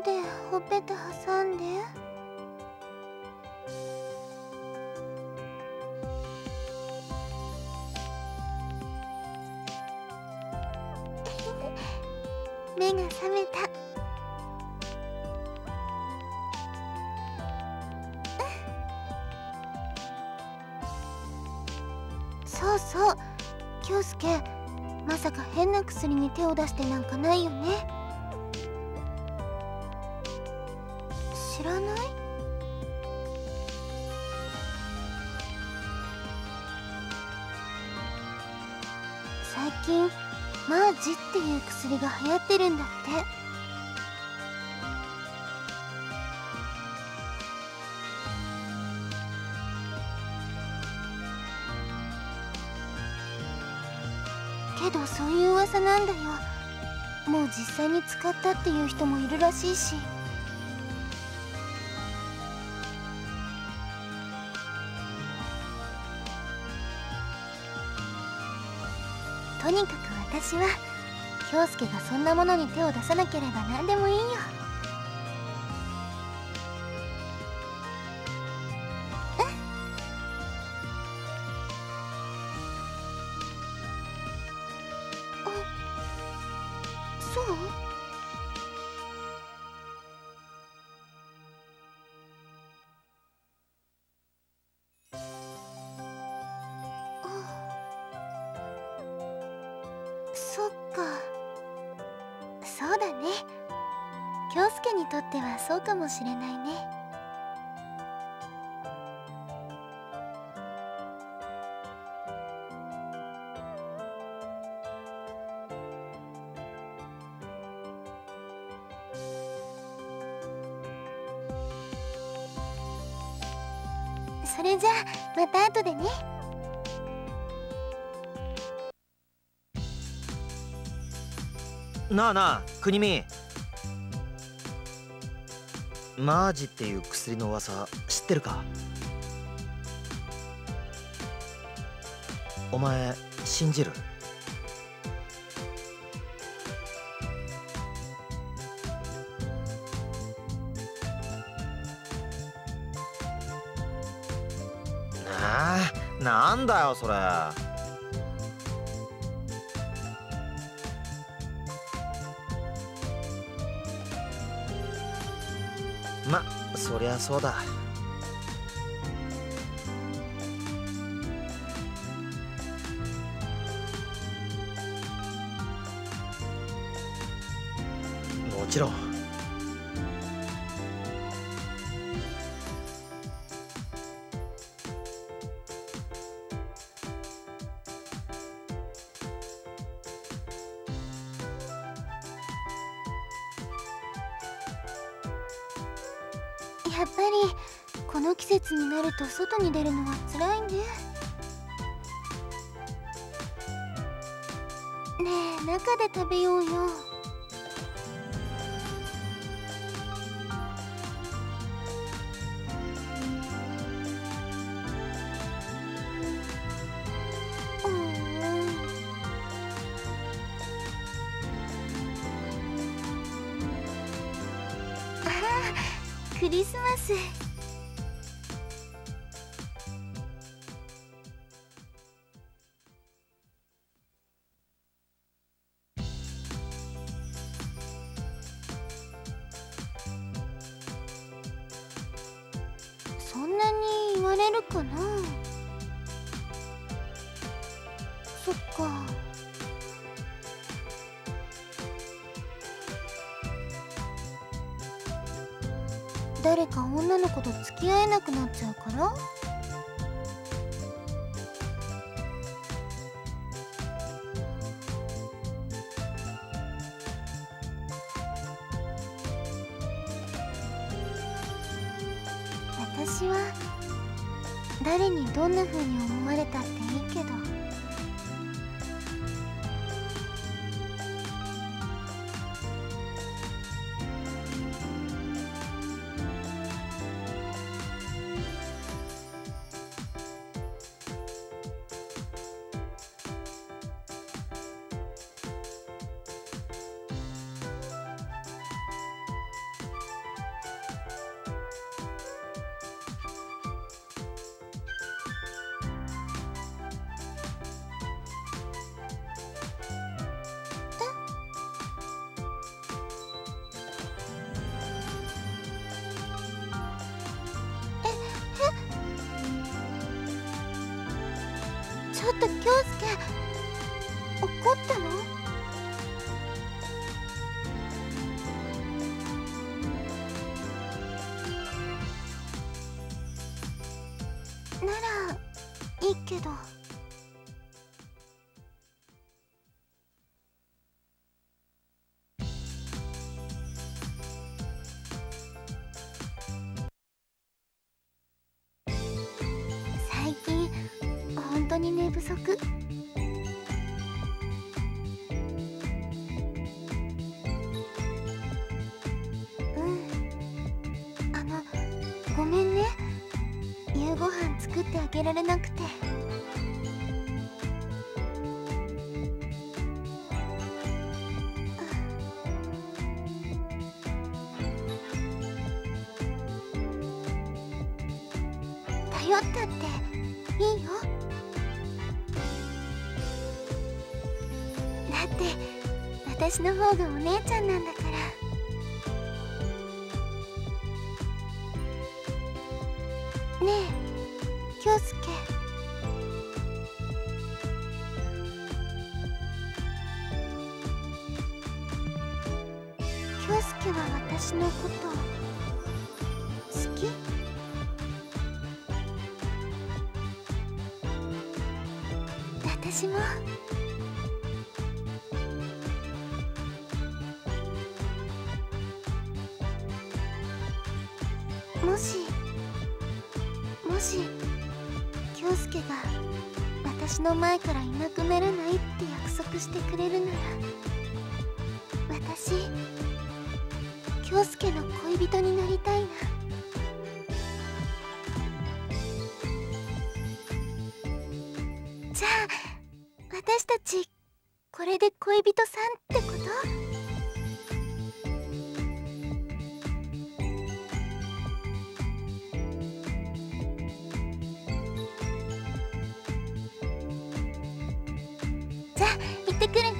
でほっぺた挟んで。目が覚めた。そうそう。京介まさか変な薬に手を出してなんかないよね。薬が流行ってるんだって。けどそういう噂なんだよ。もう実際に使ったっていう人もいるらしいし。とにかく私は京介がそんなものに手を出さなければ何でもいいよそう？はそうかもしれないね。それじゃあまた後でね。なあなあ国見。マージっていう薬の噂知ってるか？お前信じる？ああなんだよそれ。まそりゃそうだ。もちろん。この季節になると外に出るのは辛いねねえ中で食べようよ。かな。そっか。誰か女の子と付き合えなくなっちゃうから？私は誰にどんな風に思われたっていいけど。と京介当に寝不足。うん。あのごめんね。夕ご飯作ってあげられなくて。だって私の方がお姉ちゃんなんだから。もしもし京介が私の前からいなくならないって約束してくれるなら私京介の恋人になりじゃあ行ってくるね。